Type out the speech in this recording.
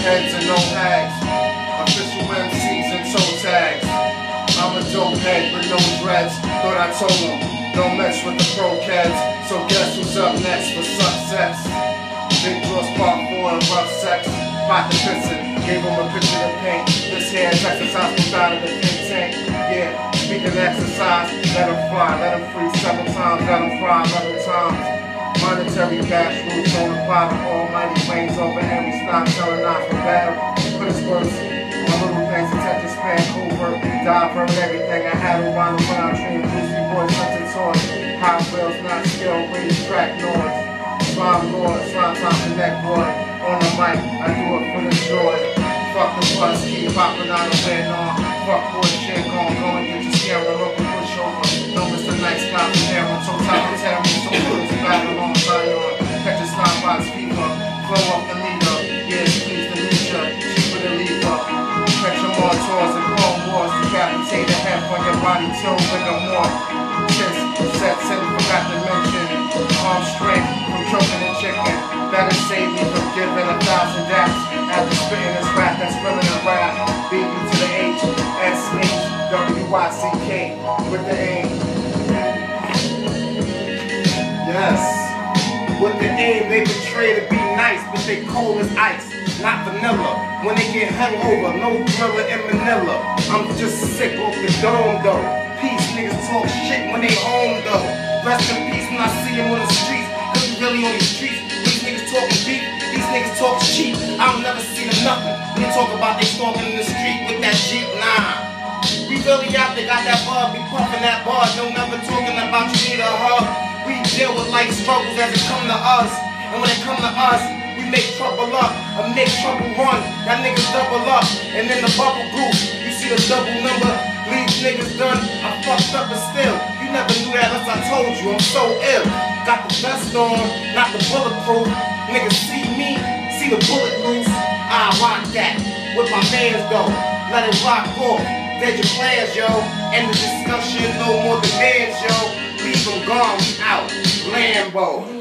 heads and no hags. Official MCs and toe tags. I'm a dope head with no dreads. Thought I told him, don't mess with the pro cats. So guess who's up next for success? Big Draws Part 4 and rough sex. Pot the pissin', gave him a picture to paint. This is exercise without of the think tank. Yeah, speaking exercise, let him fly, let him free seven times, let him fry eleven times. Monetary cash rules on the to almighty reigns over every stock, telling not for battle. Words, my little things, attention span, covert, divert, everything I had around around, dream, Lucy boy, such a toy. High wheels, not skill, raise track noise. Slime lord, slime top the neck boy. On the mic, I do it for the joy. Fuck the bus, keep popping out the wind on. Fuck boy, shit, gon' go and get your meter, cheaper the lever. Catch them on tours and chrome wars, decapitate the head from your body till rigor more. Since sets and forgot to mention, arm strength from choking a chicken. That'll save me from giving a thousand daps. After spitting this rap that's spilling a rap. Beat you to the H, S, H, W, Y, C, K with the aim. Yes. With the aim, they betray to be nice, but they cold as ice, not vanilla. When they get hungover, no thriller in Manila. I'm just sick off the dome though. Peace niggas talk shit when they home though. Rest in peace when I see them on the streets, cause we really on the streets. These niggas talking beef, these niggas talk cheap. I don't never see them nothing. They talk about they stalking in the street with that Jeep, nah. We really out there, got that bud, we puffin' that. No never talking about you need a hug. We deal with life struggles as it come to us. And when it come to us, we make trouble up. Or make trouble run. That niggas double up. And in the bubble group, you see the double number. Leave niggas done. I fucked up but still. You never knew that unless I told you. I'm so ill. Got the vest on, not the bulletproof. Niggas see me, see the bullet loose. I rock that. With my fans though. Let it rock off. Dead your plans, yo. End the discussion, no more demands, yo. Leave them gone, out. Lambo.